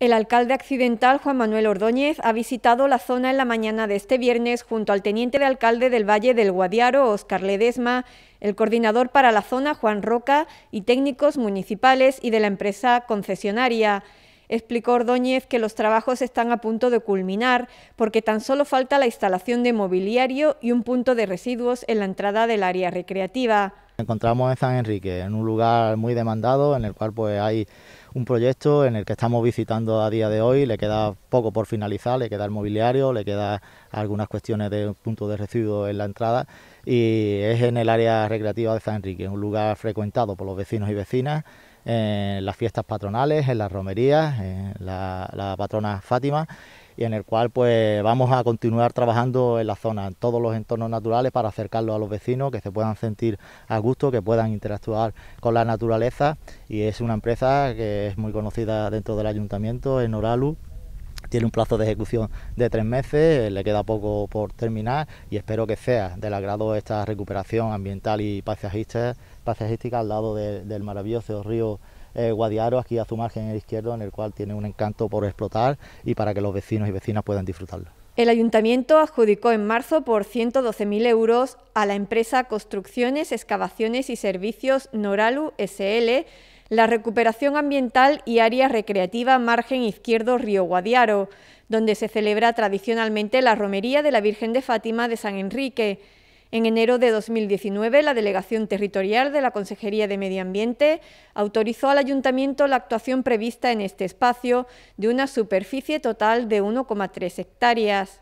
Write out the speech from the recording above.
El alcalde accidental Juan Manuel Ordóñez ha visitado la zona en la mañana de este viernes junto al teniente de alcalde del Valle del Guadiaro, Óscar Ledesma, el coordinador para la zona, Juan Roca, y técnicos municipales y de la empresa concesionaria. Explicó Ordóñez que los trabajos están a punto de culminar porque tan solo falta la instalación de mobiliario y un punto de residuos en la entrada del área recreativa. Encontramos en San Enrique, en un lugar muy demandado, en el cual pues hay un proyecto en el que estamos visitando a día de hoy, le queda poco por finalizar, le queda el mobiliario, le queda algunas cuestiones de punto de residuos en la entrada y es en el área recreativa de San Enrique, un lugar frecuentado por los vecinos y vecinas en las fiestas patronales, en las romerías, en la, la patrona Fátima y en el cual pues vamos a continuar trabajando en la zona, en todos los entornos naturales para acercarlos a los vecinos, que se puedan sentir a gusto, que puedan interactuar con la naturaleza. Y es una empresa que es muy conocida dentro del ayuntamiento, en Oralu, tiene un plazo de ejecución de tres meses, le queda poco por terminar y espero que sea del agrado esta recuperación ambiental y paisajística, al lado del maravilloso río eh, Guadiaro, aquí a su margen izquierdo, en el cual tiene un encanto por explotar y para que los vecinos y vecinas puedan disfrutarlo. El ayuntamiento adjudicó en marzo por 112.000 euros a la empresa Construcciones, Excavaciones y Servicios Noralu SL la recuperación ambiental y área recreativa margen izquierdo Río Guadiaro, donde se celebra tradicionalmente la romería de la Virgen de Fátima de San Enrique. En enero de 2019, la Delegación Territorial de la Consejería de Medio Ambiente autorizó al Ayuntamiento la actuación prevista en este espacio de una superficie total de 1,3 hectáreas.